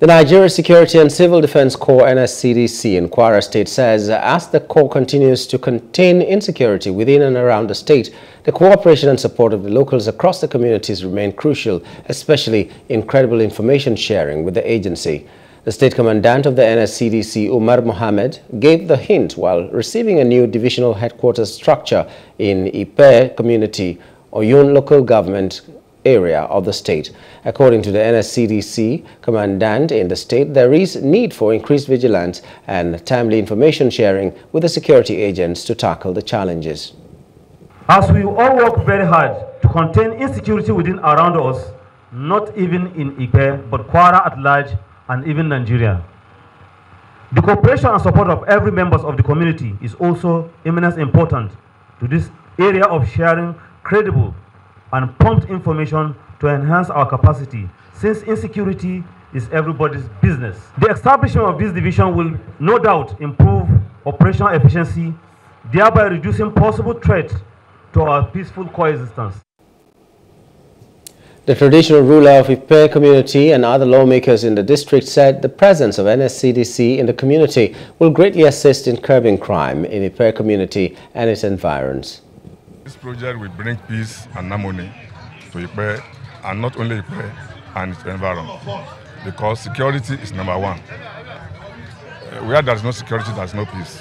The Nigeria Security and Civil Defence Corps NSCDC in Kwara State says as the Corps continues to contain insecurity within and around the state, the cooperation and support of the locals across the communities remain crucial, especially in credible information sharing with the agency. The state commandant of the NSCDC, Umar Mohammed, gave the hint while receiving a new divisional headquarters structure in Ipe community, Oyun local government area of the state. According to the NSCDC commandant in the state, there is need for increased vigilance and timely information sharing with the security agents to tackle the challenges. As we all work very hard to contain insecurity within around us, not even in Ipe, but Kwara at large and even Nigeria. The cooperation and support of every members of the community is also immensely important to this area of sharing credible and prompt information to enhance our capacity since insecurity is everybody's business. The establishment of this division will no doubt improve operational efficiency, thereby reducing possible threats to our peaceful coexistence. The traditional ruler of Ipe community and other lawmakers in the district said the presence of NSCDC in the community will greatly assist in curbing crime in Ipe community and its environs. This project will bring peace and harmony to Ipe, and not only Ipe and its environment, because security is number one. Uh, where there is no security, there is no peace.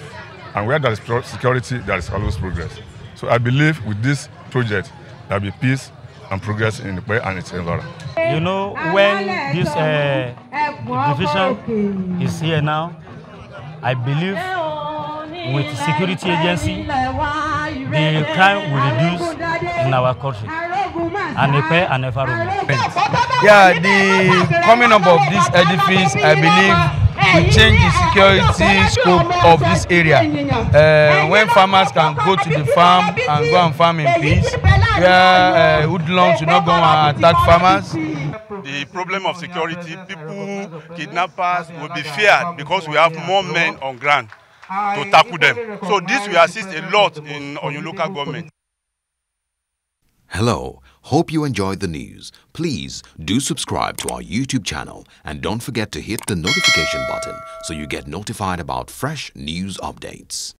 And where there is security, there is always progress. So I believe with this project, there will be peace and progress in Ipe and its environment. You know, when this uh, division is here now, I believe with security agency, the crime will reduce in our country and repair and environment. Yeah, the coming up of this edifice, I believe, will change the security scope of this area. Uh, when farmers can go to the farm and go and farm in peace, where uh, hoodlums will not go and attack farmers. The problem of security, people, kidnappers will be feared because we have more men on ground to tackle them. So this will assist a lot in Oyun local government. Hello, hope you enjoyed the news. Please do subscribe to our YouTube channel and don't forget to hit the notification button so you get notified about fresh news updates.